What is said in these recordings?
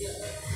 Yeah.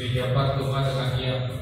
Di meja 4